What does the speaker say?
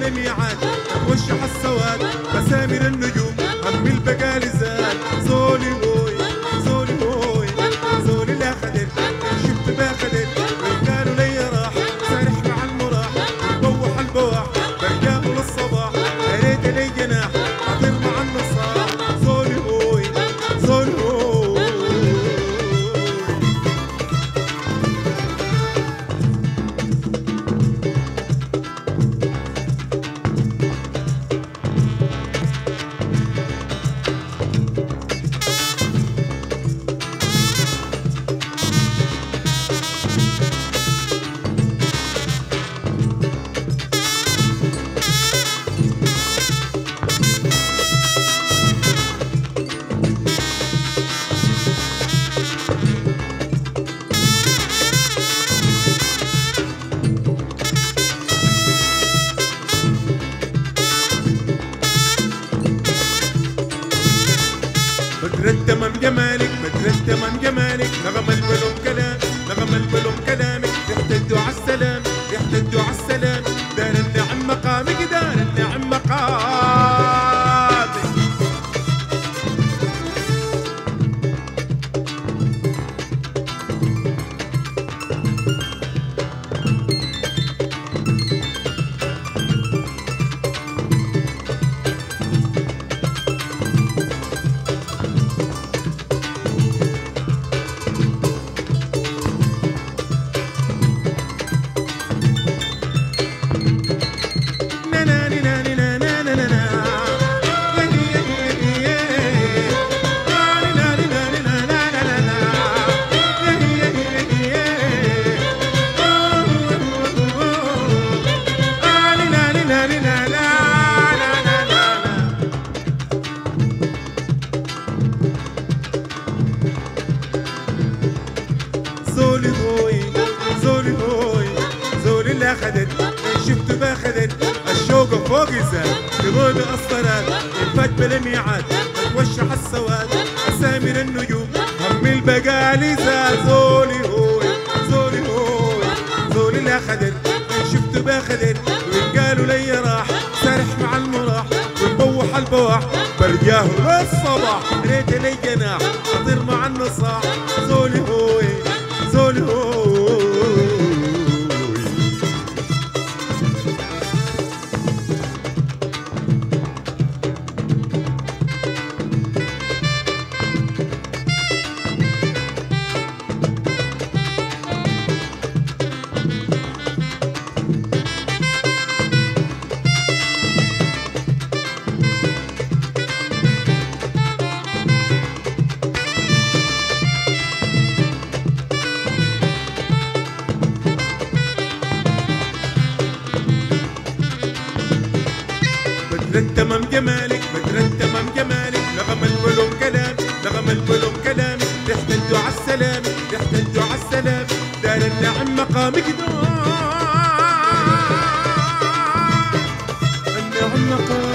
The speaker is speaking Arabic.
غير الميعاد وش عالسواد مسامر النجوم. عم البقالي زاد زولي هوي زولي هوي زولي لا خدر شفت ما بدر التمام جمالك بدر التمام جمالك نغم البلوم كلام نغم البلوم كلامك ريحة الدعاء السلام. زولي هوي زولي هوي زولي اللي أخذت شفت بأخذت. الشوق فوق زاد يقول أصفرات. الفج بلا ميعاد أتوشح السواد. أسامر النجوم هم البقالي زاد زولي هوي زولي هوي زولي اللي أخذت شفت بأخذت. وإن قالوا لي راح؟ سارح مع المراح. ونبوح البواح؟ برجاه للصباح. ريت لي جناح أطير مع النصاح. زولي هوي solo بدرة تمام جمالك بدرة تمام جمالك نغم الولوم كلام نغم الولوم كلام ريحة الدعاء السلام ريحة الدعاء السلام دار النعم مقامك دار النعم مقامك